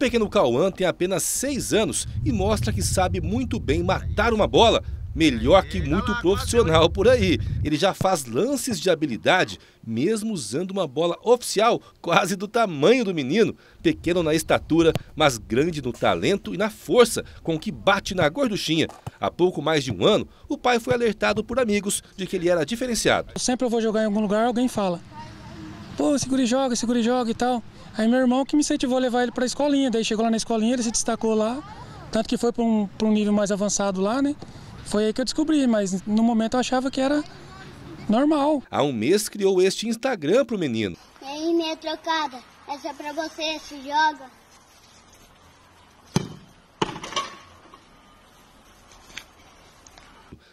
pequeno Cauã tem apenas 6 anos e mostra que sabe muito bem matar uma bola, melhor que muito profissional por aí. Ele já faz lances de habilidade, mesmo usando uma bola oficial quase do tamanho do menino. Pequeno na estatura, mas grande no talento e na força com que bate na gorduchinha. Há pouco mais de um ano, o pai foi alertado por amigos de que ele era diferenciado. Sempre eu vou jogar em algum lugar, alguém fala: pô, segura e joga, segura e joga e tal. Aí meu irmão que me incentivou a levar ele para a escolinha, daí chegou lá na escolinha, ele se destacou lá, tanto que foi para um, um nível mais avançado lá, né? Foi aí que eu descobri, mas no momento eu achava que era normal. Há um mês criou este Instagram para o menino. E aí, minha trocada, essa é para você, se joga.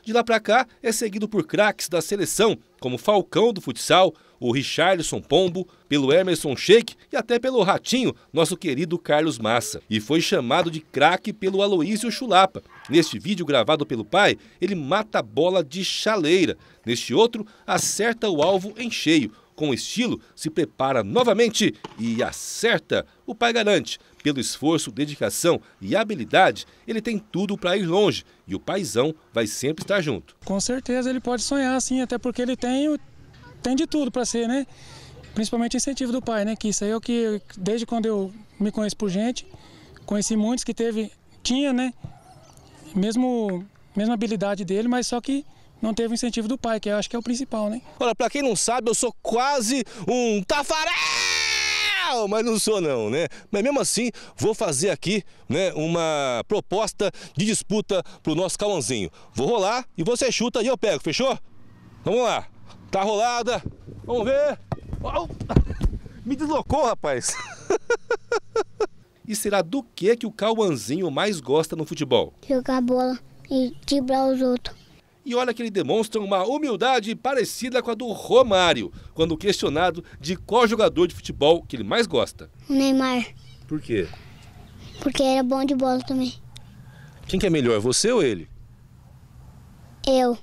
De lá para cá, é seguido por craques da seleção, como Falcão do futsal, o Richarlison Pombo, pelo Emerson Sheik até pelo Ratinho, nosso querido Carlos Massa. E foi chamado de craque pelo Aloísio Chulapa. Neste vídeo gravado pelo pai, ele mata a bola de chaleira. Neste outro, acerta o alvo em cheio. Com estilo, se prepara novamente e acerta. O pai garante, pelo esforço, dedicação e habilidade, ele tem tudo para ir longe e o paizão vai sempre estar junto. Com certeza ele pode sonhar sim, até porque ele tem, tem de tudo para ser, né? Principalmente incentivo do pai, né? Que isso aí é o que, desde quando eu me conheço por gente, conheci muitos que teve, tinha, né? Mesmo, mesma habilidade dele, mas só que não teve o incentivo do pai, que eu acho que é o principal, né? Olha, para quem não sabe, eu sou quase um tafarel! mas não sou não, né? Mas mesmo assim, vou fazer aqui, né, uma proposta de disputa pro nosso Cauãzinho. Vou rolar e você chuta e eu pego, fechou? Vamos lá. Tá rolada. Vamos ver. Me deslocou, rapaz. e será do que que o Cauãzinho mais gosta no futebol? Jogar bola e driblar os outros. E olha que ele demonstra uma humildade parecida com a do Romário, quando questionado de qual jogador de futebol que ele mais gosta. Neymar. Por quê? Porque era bom de bola também. Quem que é melhor, você ou ele? Eu.